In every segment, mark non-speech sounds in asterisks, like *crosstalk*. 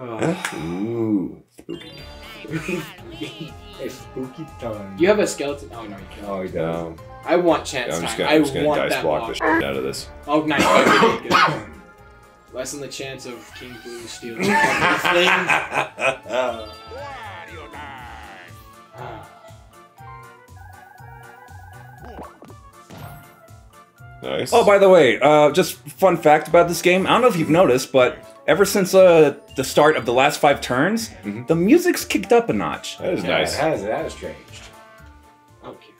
Ooh, spooky. *laughs* It's spooky time. You have a skeleton. Oh no, you don't. Oh, he does. No, I want chance yeah, I'm just gonna, I'm just gonna want dice block block. the shit out of this. Oh, nice. Okay, good. Lessen the chance of King Boo stealing this thing. Nice. Oh, by the way, uh, just fun fact about this game. I don't know if you've noticed, but ever since uh, the start of the last five turns, Mhm. the music's kicked up a notch. that is Yeah, nice. It has, it has changed. Okay.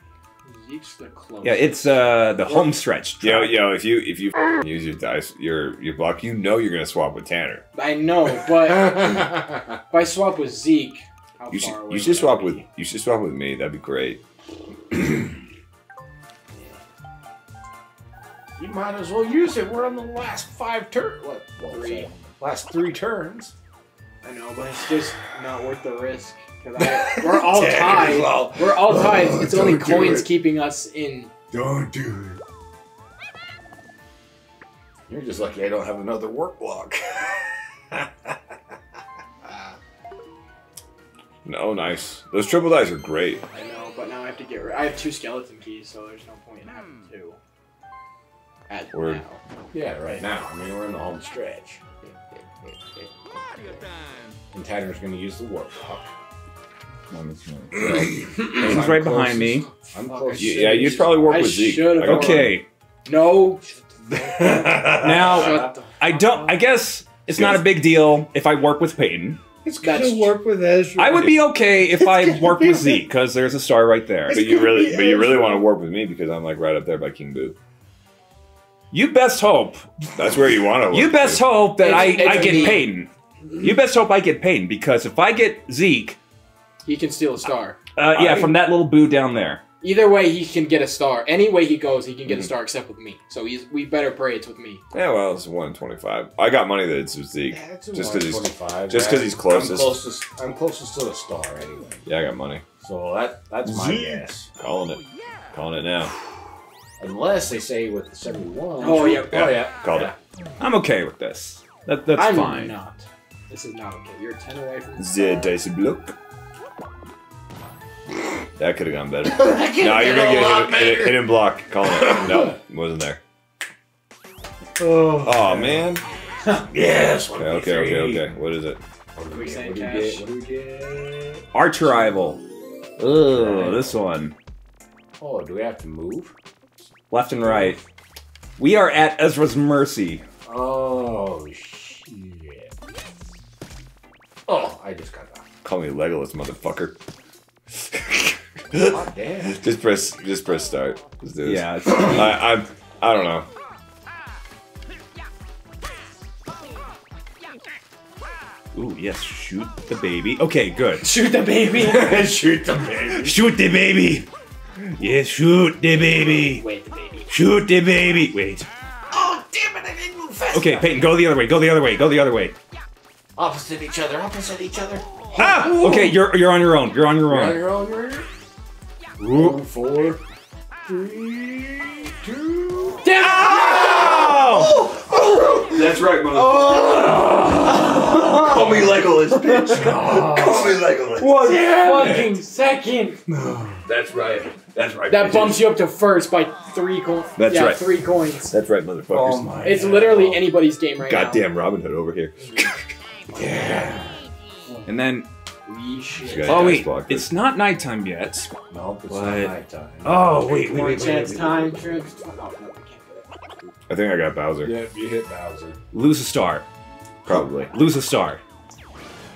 Zeke's the closest. Yeah, it's uh, the home stretch. Yo, track. yo, if you if you *laughs* use your dice, your your block, you know you're gonna swap with Tanner. I know, but *laughs* if I swap with Zeke, how You far should away you should would swap I with be? you should swap with me. That'd be great. You might as well use it. We're on the last five turns. What? what Three. that? Last three turns. I know, but it's just not worth the risk. 'Cause I, *laughs* we're all tied. well, We're all tied. oh, It's only coins it. keeping us in. Don't do it. You're just lucky I don't have another warp block. *laughs* No, nice. Those triple dice are great. I know, but now I have to get rid. I have two skeleton keys, so there's no point in having two. At Word. now. yeah, right now. I mean, we're in the home stretch. And Tanner's going to use the warp block. *clears throat* He's right behind me. I'm close. I Yeah, yeah, you'd probably work I with Zeke. should've I got Okay, No. *laughs* now Shut the I don't. I guess it's not a big deal if I work with Peyton. It's That's going to work with Ezra. I would be okay if I worked with *laughs* Zeke because there's a star right there. But you really, but you really want to work with me because I'm like right up there by King Boo. You best hope. That's where you want to. You best hope that I, It's- I get me. Peyton. You best hope I get Peyton because if I get Zeke, He can steal a star. uh, yeah, I- from that little boo down there. Either way, he can get a star. Any way he goes, he can get a Mhm. star, except with me. So he's we better pray it's with me. Yeah, well, it's one twenty-five. I got money that it's with Zeke. Yeah, it's a Just 'cause he's- 125. just 'cause he's closest. I'm closest. I'm closest to the star anyway. Yeah, I got money. So that that's my Zeke. guess. Calling it. Calling it now. Unless they say with the 71. Oh, yeah. Oh yeah. Called yeah. I'm okay with this. That, that's I'm fine. not. This is not okay. You're ten away from the The star. dice block. That could have gone better. *laughs* That no, you're gonna a get a hidden, better. hidden block. Call it. *laughs* No, it wasn't there. Oh, Oh man. *laughs* yes. Okay, okay, okay, okay. What is it? What do we get? What do we get? What do we get? Arch rival. Ugh, this one. Oh, do we have to move? Left and right. We are at Ezra's mercy. Oh shit. Oh, I just got that. Call me Legolas, motherfucker. God damn. *laughs* just press, just press start. Let's do this. Yeah, it's, *clears throat* I, I'm. I don't know. ooh, yes, shoot the baby. Okay, good. Shoot the baby. *laughs* Shoot the baby. Shoot the baby. Yes, shoot the baby. Wait, the baby. Shoot the baby. Wait. Oh damn it! I didn't move fast. Okay, Peyton, go the other way. Go the other way. Go the other way. Opposite each other. Opposite each other. Ah! Okay, you're you're on your own. You're on your You're on own. your own. You're on your Ooh. own. Four, three, two. Damn! Oh! That's right, Call me Legolas, bitch. *laughs* Call me Legolas. One fucking second. That's right. That's right. That bumps you up to first by three coins. That's yeah, right. three coins. That's right, motherfuckers. Oh my. It's literally anybody's game right now. Goddamn Robin Hood over here. Mm-hmm. *laughs* Yeah. And then, now. We shit. Yeah, oh wait, block. it's not nighttime yet. Nope, it's What? not nighttime. Oh wait, wait, One wait, wait, chance wait. time. Trip. No, we can't do it. I think I got Bowser. Yeah, you hit Bowser. Lose a star. Probably. Lose a star.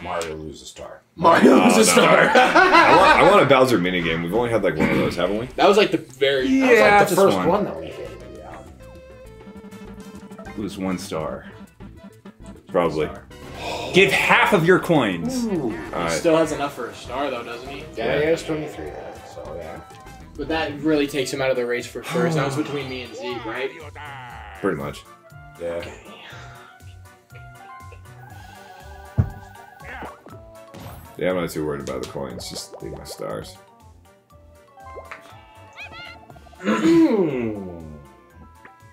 Mario loses a star. Mario Oh, was a no. star. *laughs* I want, I want a Bowser minigame. We've only had like one of those, haven't we? that was like the very. Yeah, That was like the first one. one. that we did. Yeah. Lose one star. Probably. *gasps* Give half of your coins. All He right. still has enough for a star though, doesn't he? Yeah, he has 23 then, so yeah. But that really takes him out of the race for first. That was between me and Zeke, right? Pretty much. Yeah. Yeah, I'm not too worried about the coins. Just take my stars.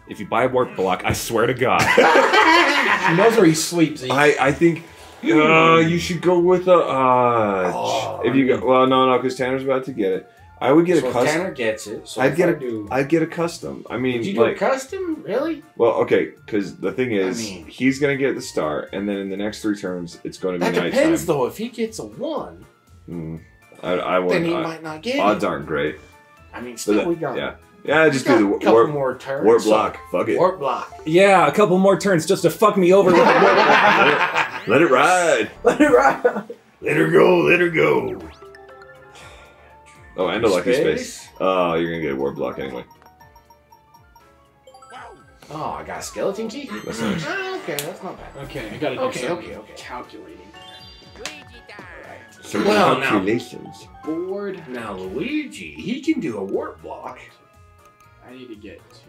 If you buy a warp block, I swear to God. *laughs* He knows where he sleeps. Zeke. I, I think Uh, you should go with a. Uh, Oh, if you go, well, no, no, because Tanner's about to get it. I would get so a custom. Tanner gets it. So I'd get I a- do. I'd get a custom. I mean, Did you do like, a custom? Really? well, okay, because the thing is, mean- he's gonna get the star, and then in the next three turns, it's going to be That nighttime. depends, though. If he gets a one, Mm, I, I then wouldn't. he I- might not get it. odds it. aren't great. I mean, still, that- we got. yeah, yeah. we Just do a the couple more turns. warp so- block. Fuck it. Warp block. Yeah, a couple more turns just to fuck me over. with *laughs* Let it ride. *laughs* Let it ride. Let her go. Let her go. Oh, and a lucky space. Space? Oh, you're gonna get a warp block anyway. Oh, I got a skeleton key. That's nice. Ah, okay, that's not bad. Okay, I gotta do Okay, some okay, okay. calculating. Some Well, now- Board. Now Luigi, he can do a warp block I need to get to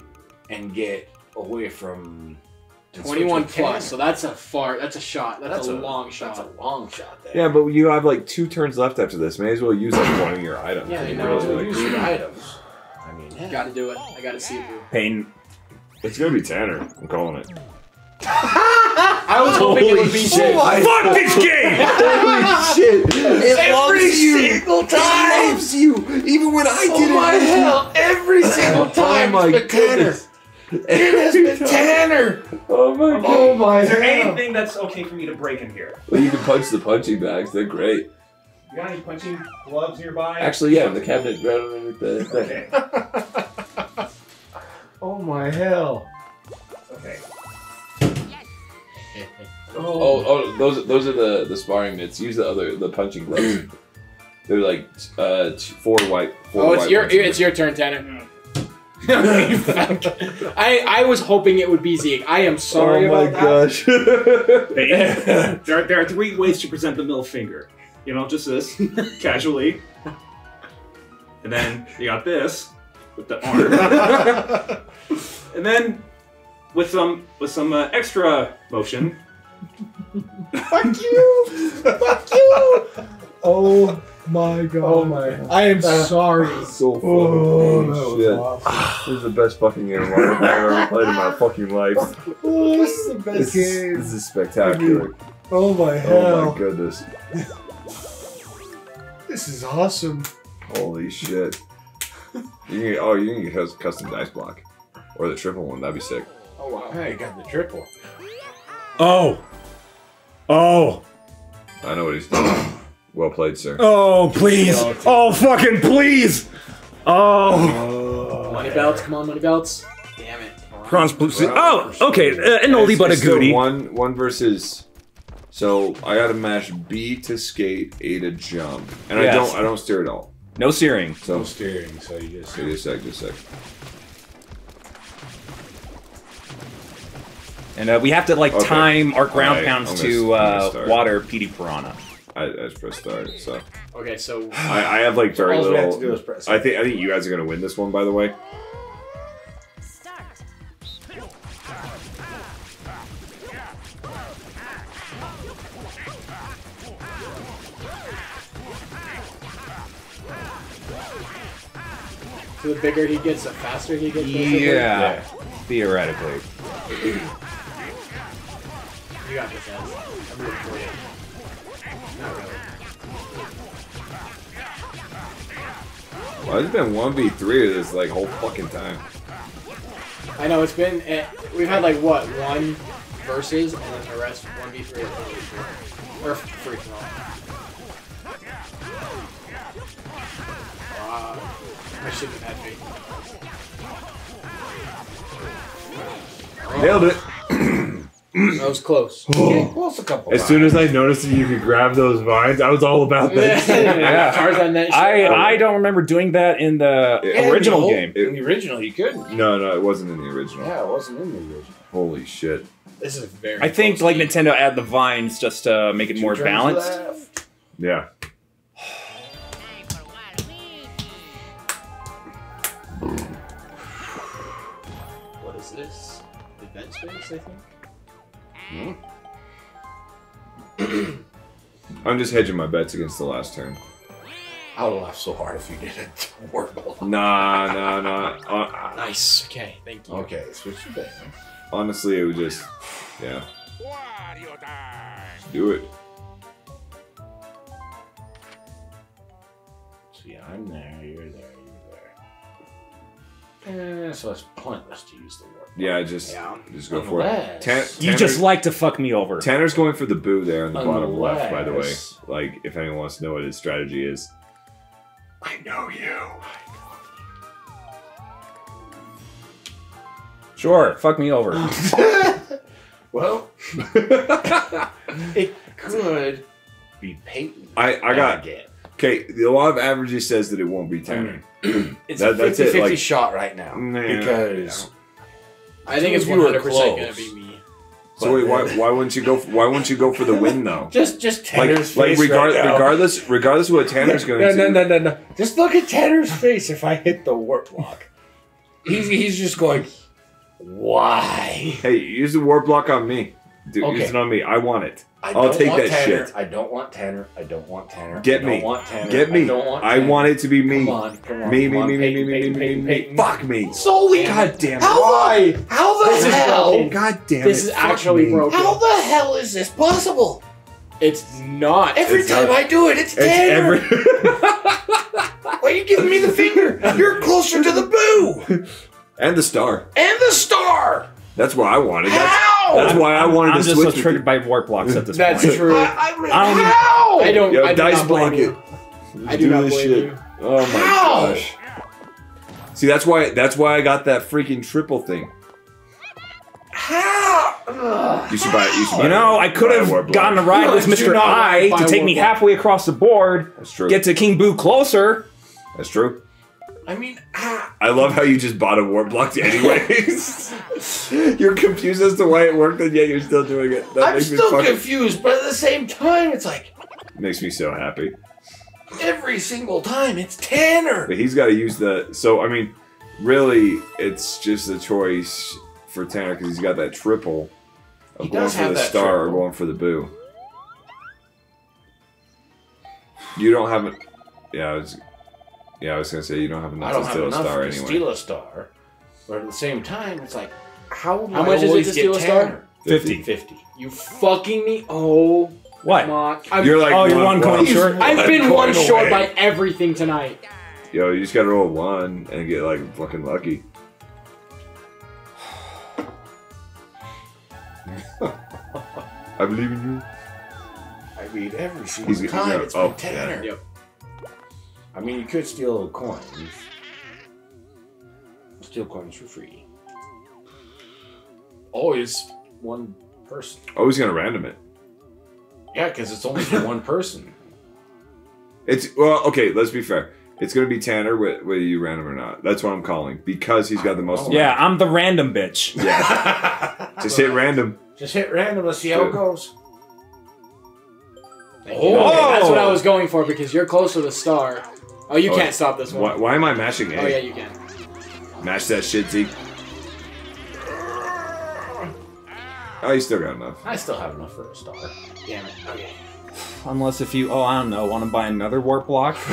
and get away from and switch 21 plus. Tanner. So that's a far. That's a shot. That's, a, long shot. That's a long shot. There. Yeah, but you have like two turns left after this. May as well use like one of your items. Yeah, you I mean, know. really, use your items. I mean, yeah. Got to do it. I got to see it. Pain. It's gonna be Tanner. I'm calling it. *laughs* I was hoping it would be. shit. Fuck this game! *laughs* Holy shit! It Every single time. It loves you, even when I Oh did my hell! Every single oh time Oh my it's been Tanner. goodness. It has been *laughs* Tanner. Oh my god! Oh my Is there hell! anything that's okay for me to break in here? Well, you can punch the punching bags. They're great. You got any punching gloves nearby? Actually, yeah, in the cabinet right underneath the *laughs* thing. Okay. Oh my hell! Okay. Oh, oh, those those are the the sparring mitts. Use the other the punching gloves. *clears throat* They're like uh four white. Four Oh, it's white your punching it's your turn, Tanner. You fuck. I I was hoping it would be Zeke. I am sorry about it. oh my about gosh! Pain. there, are, there are three ways to present the middle finger. You know, just this, casually. And then you got this with the arm. *laughs* and then with some with some uh, extra motion. Fuck you! Fuck you! Oh my god! Oh my! I am Uh, sorry. *laughs* so fucking Oh, that was shit. awesome. This is the best fucking game I've ever played in my *laughs* fucking life. Oh, this is the best This, game. this is spectacular. Oh my god. Oh my goodness! This is awesome. Holy shit! You can get, oh, you can get a custom dice block, or the triple one. That'd be sick. Oh wow. Hey, you got the triple. Oh. Oh. I know what he's doing. Well played, sir. Oh, please. Oh, fucking please. Oh. Money belts. Come on, money belts. Damn it. Bronze blue. Oh, okay. Uh, an oldie but a it's goodie. One one versus. So I gotta mash B to skate, A to jump, and I don't I don't steer at all. No steering. So No steering, so you just. okay, just a sec, just a sec. And uh, we have to like Okay. time our ground Alright, pounds I'm to gonna- I'm gonna uh, water PD Piranha. I, I just pressed start. So Okay, so I, I have like very All we have little. to do is press. I think I think you guys are gonna win this one. By the way, so the bigger he gets, the faster he gets. basically? Yeah. Theoretically. You got this, Ez. I'm rooting for you. Well, it's been one v three of this like whole fucking time. I know it's been. eh, we've had like what one versus, and then the rest one v three or four v three or free for all. Wow. I should have had faith. Nailed it. That was close. *clears throat* Close a couple. As soon as I noticed that you could grab those vines, I was all about *laughs* *laughs* that. yeah. Tarzan that shit. I I don't remember doing that in the Yeah, original no. game. In the original, you couldn't. no, no, it wasn't in the original. Yeah, it wasn't in the original. Holy shit. This is very. I think like game. Nintendo add the vines just to make it more Two turns balanced. left. Yeah. What is this? Event space, I think. Hmm. *clears throat* I'm just hedging my bets against the last turn. I would laugh so hard if you didn't. *laughs* Wordle. Nah, nah, nah. *laughs* Uh, nice. Okay, thank you. Okay, switch your bet. Honestly, it would just, yeah. Do it. See, I'm there. You're there. You're there. Eh, so it's pointless to use the word. Yeah, just Yeah. just go for it. Unless- Tan- You just like to fuck me over. Tanner's going for the boo there in the bottom left, by the way. Like, if anyone wants to know what his strategy is. I know you. Sure, fuck me over. *laughs* *laughs* Well, it could be Peyton. I, I got again. okay. The law of averages says that it won't be Tanner. Mm. *clears throat* It's That- a that's 50 it, 50 like- shot right now. Nah, because I think it's Two of you are 100 percent gonna be me. So wait, why, why wouldn't you go? For, why wouldn't you go for the win though? *laughs* just just Tanner's like face regard, right now. regardless, regardless of what Tanner's going no, to. no, no, no, no. Just look at Tanner's face if I hit the warp block. He's, he's just going, why? Hey, use the warp block on me. Dude, Okay. use it on me. I want it. I I'll take that Tanner. shit. I don't want Tanner. I don't want Tanner. Get I me. Don't want Tanner. Get me. I don't want. I want it to be me. Come on, come on. Me, come me, on, me, me, Peyton, me, me, Peyton, me, Peyton, me, Peyton. Fuck me. Solely. God damn it. How Why? the how the is hell? God damn it. This it. is Fuck actually me. broken. How the hell is this possible? It's not. Every It's time not- I do it, it's It's Tanner. every. *laughs* Why are you giving me the finger? You're closer to the boo *laughs* and the star. and the star. That's what I wanted. That's, How? that's why I wanted I'm to just switch. so with triggered by warp blocks at this That's point. true. I, I, mean, I don't even- how? I don't. Yo, I do dice not blame block you. it. I do not this blame shit. you. Oh my How? gosh. See, that's why. That's why I got that freaking triple thing. How? Ugh. You should buy it. You should buy You know. I could Buy a have block. gotten a ride No, with do Mr. not I buy to a take warp me block. halfway across the board, That's true. get to King Boo closer. That's true. I mean, ah, I love how you just bought a warp block anyways. *laughs* you're confused as to why it worked, and yet you're still doing it. That I'm makes me still confused, but at the same time, it's like makes me so happy. every single time it's Tanner. But he's got to use the. So I mean, really, it's just a choice for Tanner because he's got that triple of He going for the star or going for the boo. You don't have it. Yeah. Yeah, I was gonna say you don't have enough I don't to have steal a enough star to anyway. steal a star, but at the same time, it's like how, do How I much is it always to get steal a star? Tanner? 50. Fifty. You fucking me. Oh, What? come on. I've, You're like Oh, you're one coin short? I've been coin one short away. by everything tonight. Yo, you just gotta roll one and get like fucking lucky. *laughs* I believe in you. I mean, every single He's- time yeah, it's oh, been Tanner. Yep. I mean, you could steal coins. Steal coins for free. Always one person. Oh, he's gonna random it. Yeah, because it's only for one person. *laughs* It's well, okay. Let's be fair. It's gonna be Tanner, wh- whether you random or not. That's what I'm calling because he's got the most. Oh. Yeah, I'm the random bitch. Yeah. *laughs* Just hit random. Just hit random. Let's see how it Good. goes. Oh. Okay, Oh! that's what I was going for because you're close to the star. Oh, you Oh, can't stop this one. why am I mashing A? Oh yeah, you can. Mash that shit, Zeke. Ah. Oh, you still got enough. I still have enough for a star. Damn it. Okay. Unless if you, oh, I don't know, want to buy another warp block? *laughs*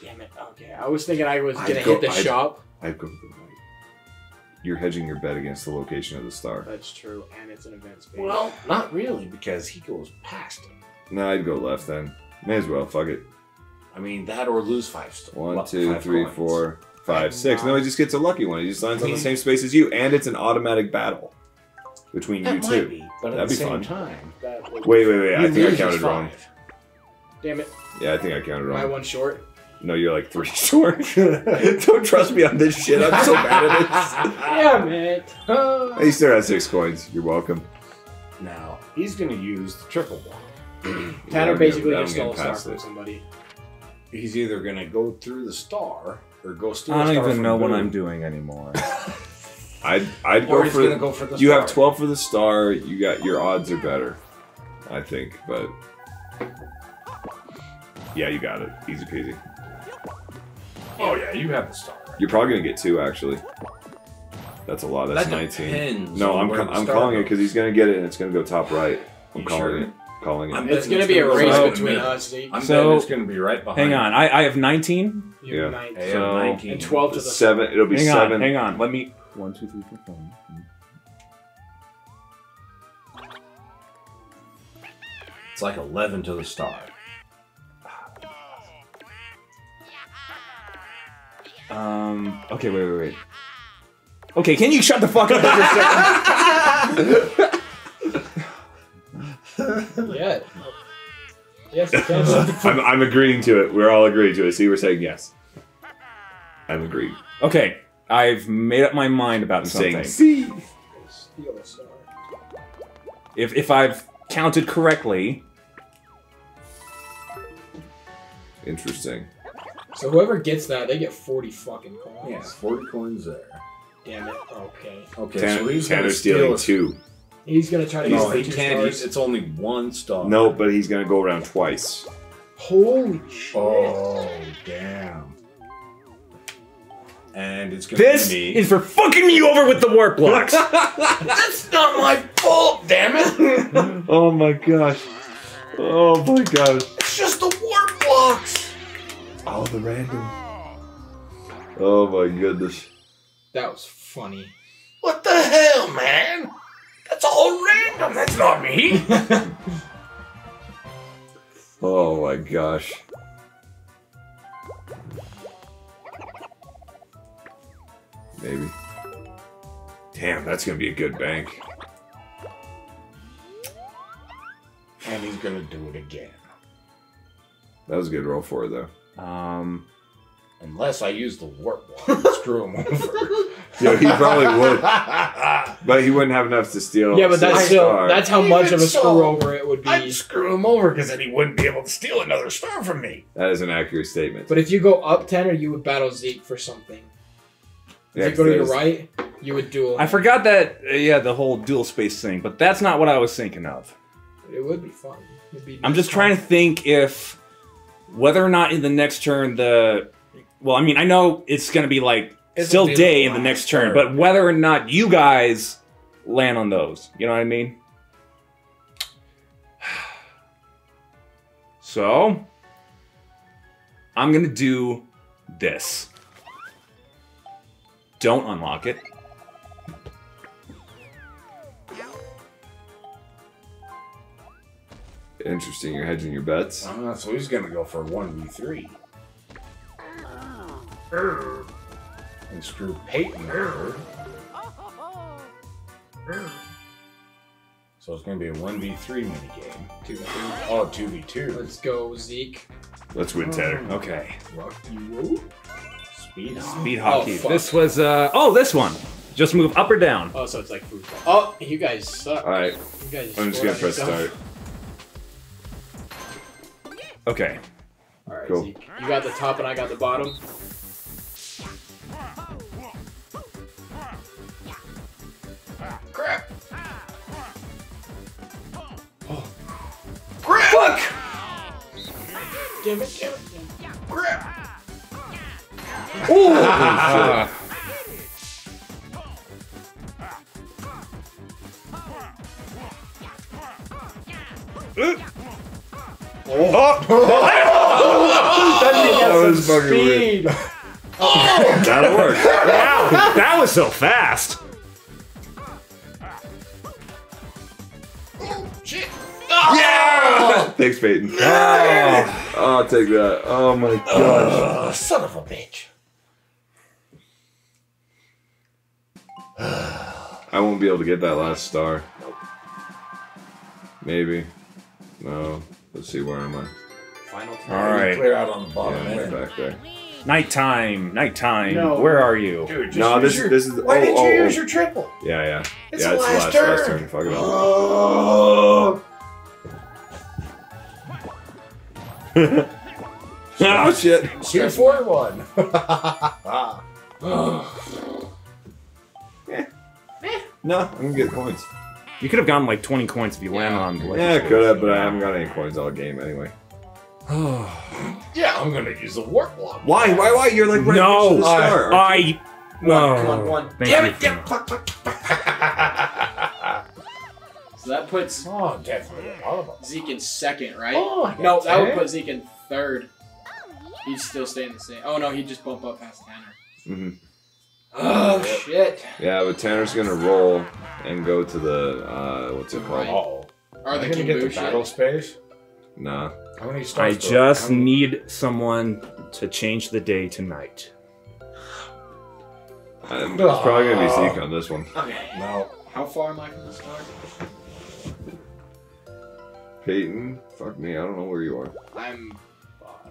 Damn it. Okay. I was thinking I was gonna hit the I'd- shop. I go to the right. You're hedging your bet against the location of the star. That's true, and it's an event space. Well, not really, because he goes past it. No, I'd go left then. May as well. Fuck it. I mean, that or lose five. St- One, lo- two, five three, coins. four, five, And six. No, he just gets a lucky one. He just lands on the same space as you, and it's an automatic battle between That you might two. be, but at That'd the be same fun. time, That would- Wait, wait, wait. I you think I lose counted wrong. Damn it. Yeah, I think I counted wrong. Am I wrong. one short? No, you're like three *laughs* short. *laughs* Don't trust me on this shit. I'm so bad at this. *laughs* Damn it. this. He still has six coins. You're welcome. Now he's going to use the triple block. Tanner I'm basically getting- just I'm stole a star from it. somebody. He's either going to go through the star or go steal. I a don't star even from know what Boo. I'm doing anymore. *laughs* I'd I'd Or go he's for. going to go for the. you star. have 12 for the star. You got your odds are better, I think. But yeah, you got it. Easy peasy. Oh yeah, you have the star. You're probably gonna get two actually. That's a lot. That's That 19. depends No, on I'm where ca- the I'm star calling it goes. because he's gonna get it and it's gonna go top right. I'm You calling sure? it calling it. It's going to be a race so, between us. I'm so, it's going to be right behind. Hang on, I, I have 19. You have yeah. 19. So, 19. And 12 to the seven. Side. It'll be hang seven. On, hang on. Let me. One, two, three, four, five. It's like 11 to the star. Um. Okay. Wait. Wait. Wait. Okay. Can you shut the fuck up? *laughs* *laughs* Yeah. *laughs* Yes. I'm, I'm agreeing to it. We're all agreeing to it. See, we're saying yes. I'm agreeing. Okay. I've made up my mind about I'm something. saying see. Steal a star. If if I've counted correctly, Interesting. So whoever gets that, they get 40 fucking coins. Yeah, 40 coins there. Damn it. Okay. Okay, Tan- so he's gonna Tanner's steal stealing a- two. He's gonna try to No, use he the two can't. stars. He's, it's only one star. No, but he's gonna go around twice. Holy shit. Oh, damn. And it's gonna this be me. is for fucking me over with the warp blocks. *laughs* That's not my fault, damn it! *laughs* Oh my gosh. Oh my gosh. it's just the warp blocks. Oh, the random. Oh my goodness. That was funny. What the hell, man? That's all random. That's not me. *laughs* Oh my gosh. Maybe. Damn, that's gonna be a good bank. and he's gonna do it again. That was a good roll for it though. um. Unless I use the warp block and *laughs* screw him over. *laughs* Yeah, he probably would, *laughs* but he wouldn't have enough to steal. Yeah, but that's still star. that's how Even much of a so, screw over it would be. I'd screw him over because then he wouldn't be able to steal another star from me. that is an accurate statement. But if you go up ten, or you would battle Zeke for something. Yeah, If you go to your 'cause right, you would duel. I forgot that. uh, yeah, the whole duel space thing, but that's not what I was thinking of. It would be fun. It'd be I'm just trying to think if whether or not in the next turn the. Well, I mean, I know it's gonna be like It'll still be day the in the next turn, turn. but whether or not you guys land on those, you know what I mean? *sighs* So, I'm gonna do this. Don't unlock it. Interesting. You're hedging your bets. Uh, so he's gonna go for one v three. And screw Peyton over. So it's gonna be a one v three mini game. Two, two. Oh, two v two. Let's go, Zeke. Let's win, Tanner. Okay. Speed. Speed Oh, hockey. fuck. this was uh oh this one. Just move up or down. Oh, so it's like foosball. Oh, you guys suck. All right. You guys. I'm just gonna press yourself. start. Okay. All right, Cool. Zeke. You got the top and I got the bottom. Damn it! Damn it! Damn it. Crap. Holy That was fucking weird. Speed. *laughs* Oh. That'll work. Wow, that was so fast. oh, oh. Yeah! Thanks, Peyton. Oh, I'll take that. Oh my gosh. Uh, son of a bitch. *sighs* I won't be able to get that last star. Maybe. No. Let's see, where am I? Final All time. right. Clear out on the bottom Yeah, end. back there. Nighttime, nighttime. No. Where are you? Dude, just No, this- your, this is- Why oh, didn't you oh, use oh. your triple? Yeah, yeah. It's yeah, the it's last the last, last turn. turn. Fuck it all. Oh. shit. Two four one. *laughs* No, I'm gonna get coins. You could have gotten like 20 coins if you landed on the Yeah, I could have, but I haven't got any coins all game anyway. *sighs* yeah, I'm gonna use the warp block. Why? Why? Why? You're like right No, next to the star. I. One, come on, one. Damn you it! for Damn that. So that puts oh, definitely. All of us. Zeke in second, right? Oh, I got no, that would put Zeke in third. He'd still staying the same. Oh no, he'd just bump up past Tanner. Mm-hmm. Oh shit! Yeah, but Tanner's gonna roll and go to the uh, what's it called? Right. Oh, Or Am the I gonna get the King Boo battle space? Nah. How many I stars? do just how many- need someone to change the day to night. I'm it's probably gonna be Zeke on this one. Okay. No. How far am I from the start? Peyton, fuck me, I don't know where you are. I'm. uh,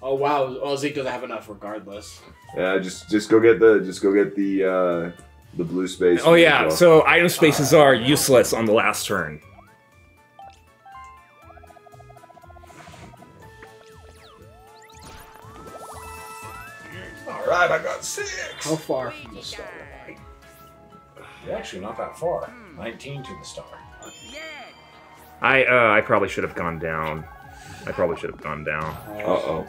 Oh wow! Oh Zeke doesn't have enough, regardless. Yeah, just just go get the just go get the uh the blue space. Oh yeah, Well, so item spaces are useless on the last turn. All right, I got six. How far from the start? am You're actually not that far. 19 to the star. I uh, I probably should have gone down. I probably should have gone down. Uh oh.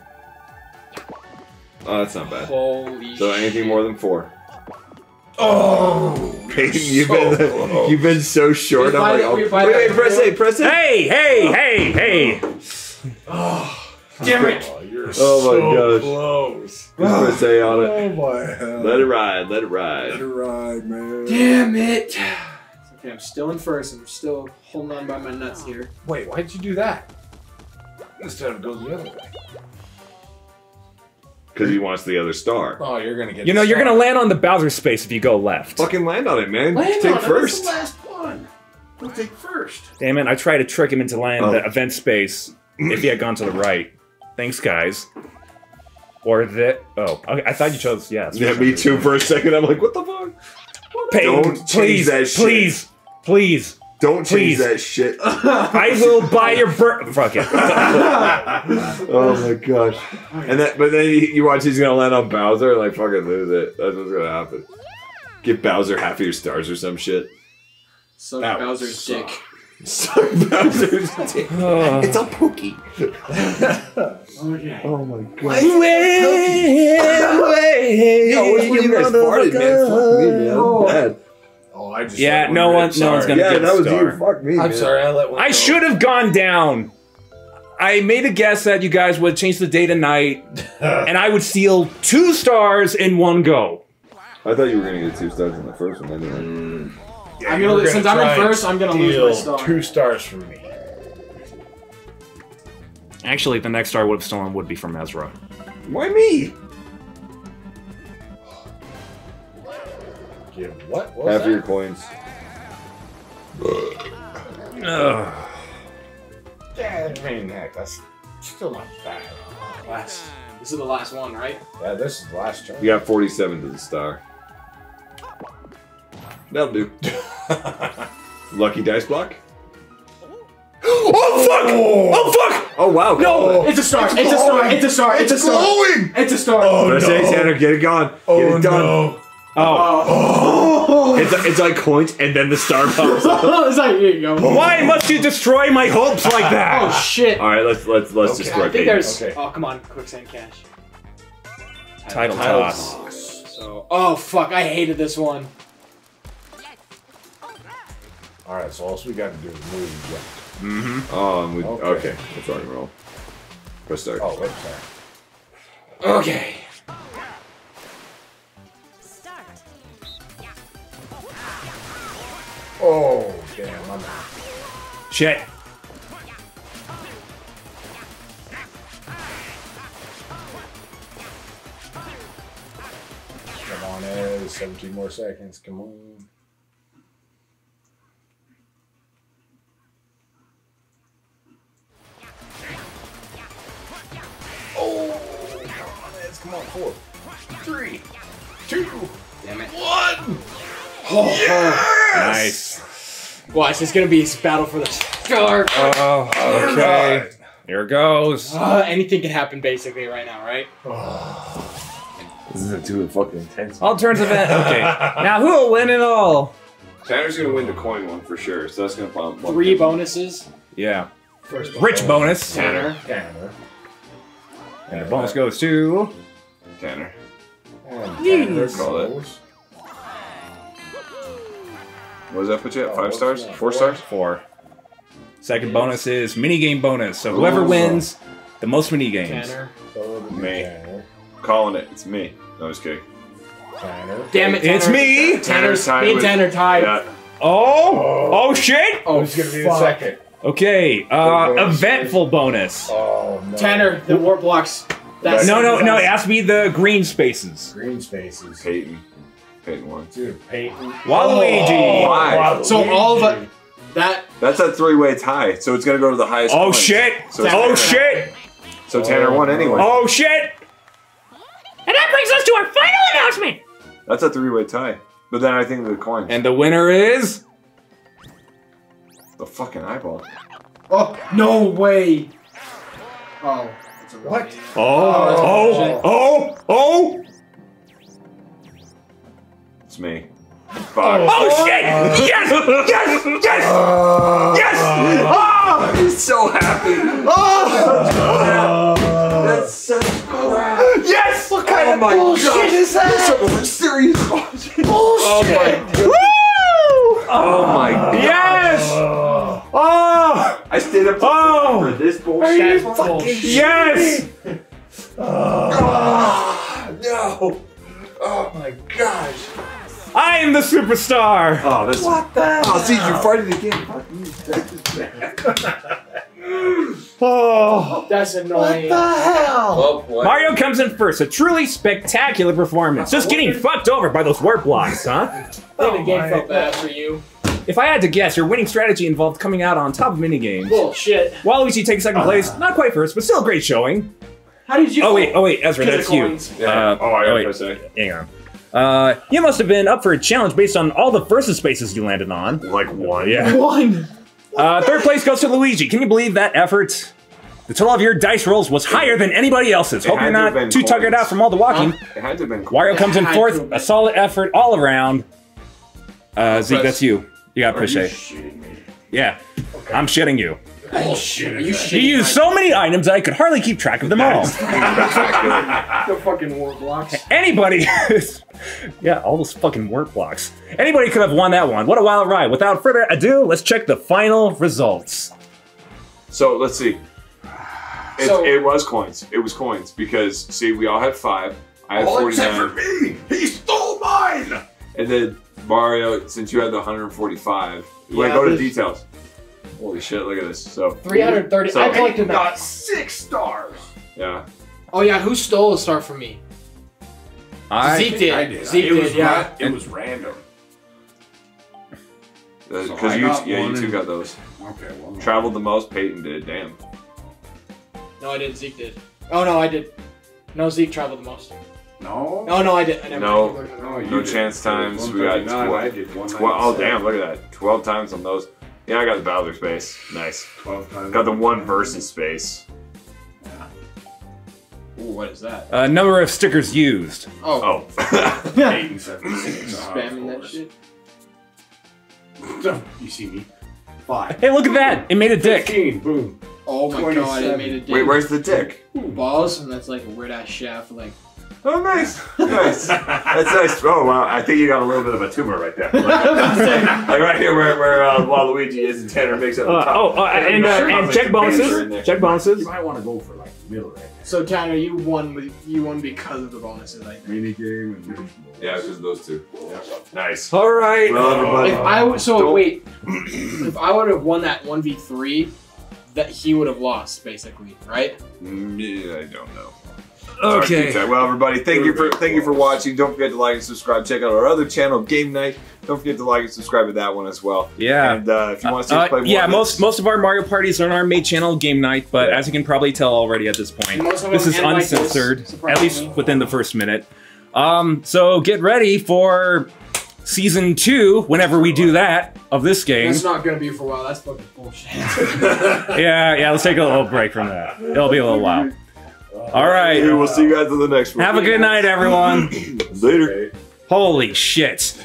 Oh, that's not bad. Holy. So anything shit. more than four. Oh, Peyton, *laughs* you've been- you've been so short. I'm like, oh, we wait, wait, press A, press A. Hey, hey, hey, hey! Oh, Damn it! Oh, you're Oh my so gosh. close. Just press A on it. Oh my hell. Let it ride, let it ride. Let it ride, man. Damn it! It's okay, I'm still in first. I'm still holding on by my nuts here. Wait, why'd you do that? Instead of go the other way. Because he wants the other star. Oh, you're gonna get. You know, the you're star. gonna land on the Bowser space if you go left. Fucking land on it, man. Land Take on it, first. That's the last one. We'll take first. Damn it, I tried to trick him into landing Oh. the event space if he had gone to the right. Thanks, guys. Or the. Oh, okay, I thought you chose yes. Yeah, me too. For a second, I'm like, what the fuck? Peyton, Don't change please, that shit. please, please. Don't change Please. that shit. *laughs* I will buy your bird. Fuck it. *laughs* oh my gosh. And that, but then you, you watch he's gonna land on Bowser, like fucking lose it. That's what's gonna happen. Give Bowser half of your stars or some shit. Suck Bowser's suck. dick. Suck Bowser's dick. It's a pokey. Okay. Oh my god. Yo, which you guys farted, man? Fuck me, man. Oh. Bad. Oh, I just. Yeah, no one one- no one's gonna- Yeah, get that was star. you. Fuck me. I'm man. sorry, I let one. I go. should have gone down. I made a guess that you guys would change the day to night, *laughs* and I would steal two stars in one go. I thought you were gonna get two stars in the first one anyway. Mm. Yeah, I'm you gonna- were since I'm in first, I'm gonna lose my star. Two stars from me. Actually, the next star I would have stolen would be from Ezra. Why me? Give what? what was Half of your that? coins. Ugh. Yeah, I mean, heck, that's still not bad. Last. This is the last one, right? Yeah, this is the last turn. You got 47 to the star. That'll do. *laughs* Lucky dice block. Oh fuck! Oh fuck! Oh, oh, oh wow. No! Oh. It's a star. It's, a star. It's a star. It's a star. glowing! It's a star. Oh, Press A, no. Tanner. Get it gone. Get Oh it done. no! Oh. Oh. *laughs* It's, it's like coins, and then the star pops up. *laughs* it's like here you go. Why must you destroy my hopes like that? Oh shit. All right, let's let's let's Okay. destroy I think Peyton. there's. Okay. Oh come on, Quicksand Cache. Tidal Tidal toss. toss. So. Oh fuck! I hated this one. All right, so all we got to do is move. Yeah. Mm-hmm. Oh, and we, Okay. okay. Let's rock and roll. Press start. Oh, wait, sorry. Okay. Start. Oh, damn! I'm out. Shit. Come on, Ez. 17 more seconds. Come on. Oh, come on, Ez. Come on. Four, three, two, Damn it. one. Oh, Nice. oh. Watch, it's gonna be a battle for the star. Oh, okay. Here goes. Uh, anything can happen basically right now, right? This is too fucking intense. All turns event. Okay. *laughs* Now who will win it all? Tanner's gonna win the coin one for sure, so that's gonna pop. Three bonuses. Yeah. First bonus. Rich bonus. Tanner. Tanner. And the bonus goes to. Tanner. And Tanner Call it. goes. What does that put you at? Oh, Five what's stars? Four stars? Four. Second bonus is minigame bonus. So whoever wins the most minigames. Tanner. So it'll be Me. Tanner. Calling it. It's me. No, I'm just kidding. Tanner. Damn it, Tanner. It's me! Tanner's tied me and Tanner tied. Yeah. Oh! Oh shit! Oh, Who's gonna be the oh, fuck. second? Okay, uh, bonus. eventful bonus. Oh no. Tanner, the warp blocks. That's No, no, no. It that's- has to be the green spaces. Green spaces. Peyton. Peyton won. Dude, Peyton. Waluigi. Why? So all the that That's a three-way tie, so it's gonna go to the highest. Oh points. shit! So Oh shit! So Tanner won anyway. Oh shit! And that brings us to our final announcement. That's a three-way tie. But then I think the coin, And the winner is. The fucking eyeball. oh no way. Oh, it's a What? really- Oh! Oh! Oh, oh! Oh! It's me. Fuck. Oh shit! Yes! Yes! Yes! Yes! Oh, he's so happy. Oh, that's such crap. Yes! What Oh my god. is that? Some serious bullshit. Oh my! Woo! Oh, oh my god. Yes! Oh! I stayed up to Oh! for this bullshit. Yes! Ah, no. Oh my gosh. I am the superstar. Oh, this. What the? Oh, see, you farted again. Fuck you. *laughs* Oh. That's annoying. What the hell? Mario comes in first. A truly spectacular performance. Just getting fucked over by those warp blocks, huh? I think the game my felt bad for you. If I had to guess, your winning strategy involved coming out on top of minigames. Bullshit. Waluigi takes second place, not quite first, but still a great showing. How did you? Oh wait, oh wait, Ezra, that's you. coins. Uh, oh, I oh, gotta wait. press Hang on. Uh, you must have been up for a challenge based on all the versus spaces you landed on. Like one. Yeah. *laughs* One. Uh, third place goes to Luigi. Can you believe that effort? The total of your dice rolls was higher than anybody else's. It Hope you're not been too tuckered coins. out from all the walking. It had to have been. Wario comes in fourth. A solid effort all around. Uh, Zeke, that's you. You got Are you push A. shitting me? Yeah, I'm shitting you. Bullshit. Are you You used so many items I could hardly keep track of them all. the fucking warp blocks? *laughs* Anybody, *laughs* yeah, all those fucking warp blocks. Anybody could have won that one. What a wild ride! Without further ado, let's check the final results. So let's see. It, So- it was coins. It was coins because see, we all had five. I had forty nine, Except for me. He stole mine. and then Mario, since you had the 145, we're Yeah, gonna go to details. Holy shit! Look at this. So 330. So- I collected that. Got six stars. yeah, Oh yeah, who stole a star from me? I Zeke did. I did. Zeke it did. was yeah. ra- it was random. because So you yeah you two and- got those. Okay, well. Traveled the most. Peyton did. Damn. No, I didn't. Zeke did. Oh no, I did. No, Zeke traveled the most. No. No, no, I did. I never. No. No, No did. chance times, we got twelve- I did one. Oh damn! Look at that. Twelve times on those. Yeah, I got the Bowser space. Nice. Twelve times. Got the one versus space. Ooh, what is that? uh, number of stickers used. Oh, Oh. *laughs* *laughs* Eight and seventy-six. spamming that shit. *laughs* You see me? Five. Hey, look at that! It made a dick. Fifteen. Boom. Oh my god, it 27. made a dick. Wait, where's the dick? balls? And that's like a weird ass shaft. Like Oh, nice. Nice. That's nice. Oh, wow. I think you got a little bit of a tumor right there. *laughs* like right here where, where uh, Waluigi is and Tanner makes up the Uh, top. oh, uh, and, uh, Sure. and check Banter bonuses. Check bonuses. You might want to go for like middle right there. so, Tanner, you won. With, you won because of the bonuses. I think. Mini game and. Yeah, because of those two. Nice. All right. Well, everybody. If I would, so Don't- wait, *clears throat* if I would have won that one v three, that he would have lost basically, right? Yeah, I don't know. Okay. Okay. Well, everybody, thank you for thank you for watching. Don't forget to like and subscribe. Check out our other channel, Game Nite. Don't forget to like and subscribe to that one as well. Yeah. And uh, if you want to see us Uh, play more, yeah, of most this- most of our Mario parties are on our main channel, Game Nite. But Yeah. as you can probably tell already at this point, this is end like this, uncensored, at least within the first minute. Um, so get ready for season two whenever we do that of this game. That's not gonna be for a while. That's fucking bullshit. *laughs* Yeah, yeah. Let's take a little break from that. It'll be a little while. All right. we'll see you guys in the next one. Have a good night, everyone. *clears throat* Later. Holy shit.